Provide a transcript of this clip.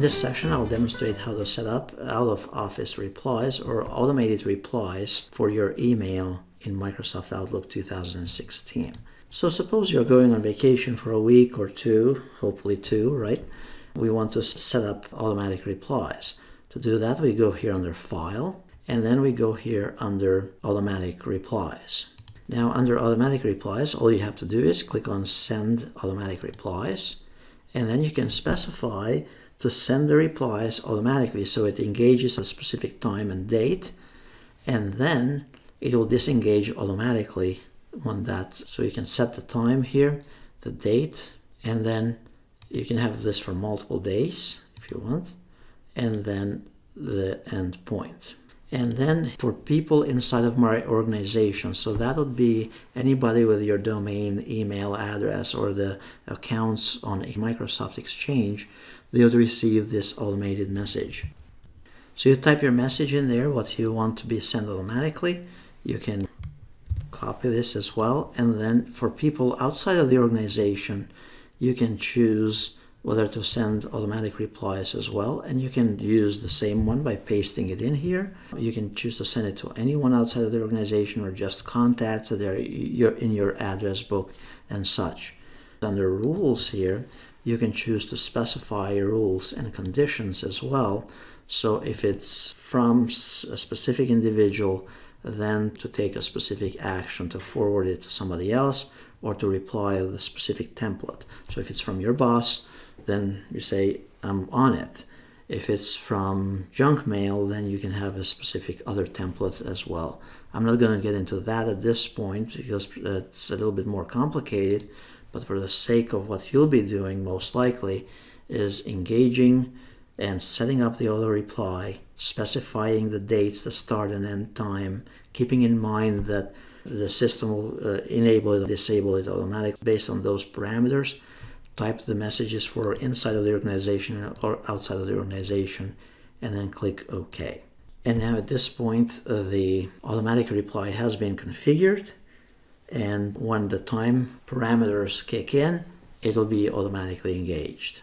this session, I'll demonstrate how to set up out of office replies or automated replies for your email in Microsoft Outlook 2016. So suppose you're going on vacation for a week or two, hopefully two, right? We want to set up automatic replies. To do that, we go here under File, and then we go here under Automatic Replies. Now, under Automatic Replies, all you have to do is click on Send Automatic Replies, and then you can specify to send the replies automatically so it engages a specific time and date and then it will disengage automatically on that so you can set the time here the date and then you can have this for multiple days if you want and then the end point and then for people inside of my organization so that would be anybody with your domain email address or the accounts on Microsoft Exchange they would receive this automated message. So you type your message in there what you want to be sent automatically. You can copy this as well. And then for people outside of the organization you can choose whether to send automatic replies as well. And you can use the same one by pasting it in here. You can choose to send it to anyone outside of the organization or just contacts that are in your address book and such. Under rules here, you can choose to specify rules and conditions as well. So if it's from a specific individual, then to take a specific action to forward it to somebody else or to reply to the specific template. So if it's from your boss, then you say, I'm on it. If it's from junk mail, then you can have a specific other template as well. I'm not going to get into that at this point because it's a little bit more complicated, but for the sake of what you'll be doing most likely is engaging and setting up the auto reply, specifying the dates, the start and end time, keeping in mind that the system will uh, enable it or disable it automatically based on those parameters type the messages for inside of the organization or outside of the organization, and then click OK. And now at this point, uh, the automatic reply has been configured. And when the time parameters kick in, it'll be automatically engaged.